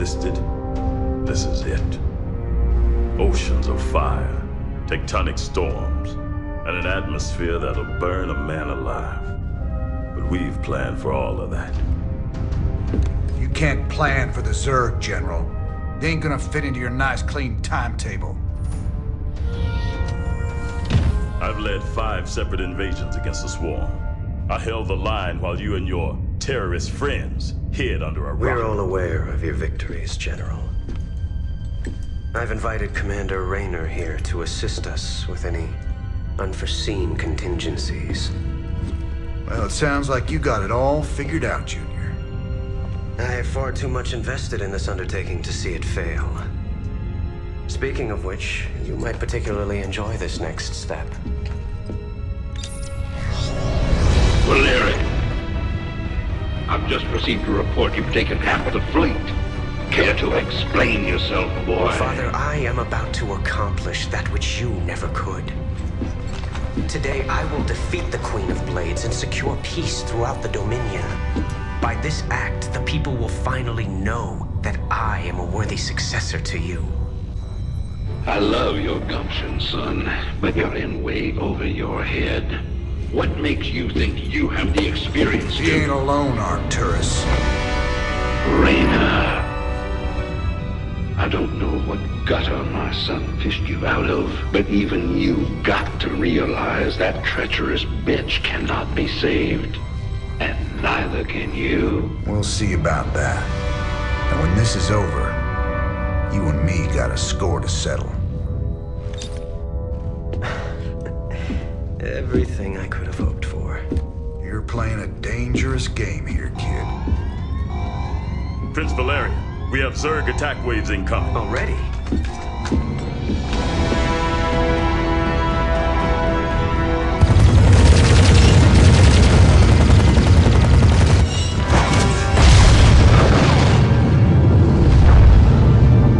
existed, this is it. Oceans of fire, tectonic storms, and an atmosphere that'll burn a man alive. But we've planned for all of that. You can't plan for the Zerg, General. They ain't gonna fit into your nice, clean timetable. I've led five separate invasions against the Swarm. I held the line while you and your terrorist friends hid under a rock. We're all aware of your victories, General. I've invited Commander Raynor here to assist us with any unforeseen contingencies. Well, it sounds like you got it all figured out, Junior. I have far too much invested in this undertaking to see it fail. Speaking of which, you might particularly enjoy this next step. Just received a report you've taken half the fleet. Care to explain yourself, boy? Father, I am about to accomplish that which you never could. Today, I will defeat the Queen of Blades and secure peace throughout the Dominion. By this act, the people will finally know that I am a worthy successor to you. I love your gumption, son, but you're in way over your head. What makes you think you have the experience He ain't alone, Arcturus. Raynor. I don't know what gutter my son fished you out of, but even you've got to realize that treacherous bitch cannot be saved. And neither can you. We'll see about that. And when this is over, you and me got a score to settle. Everything I could have hoped for. You're playing a dangerous game here, kid. Prince Valerian, we have Zerg attack waves incoming. Already?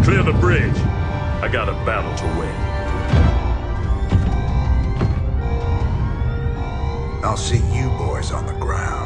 Clear the bridge. I got a battle to win. On the ground.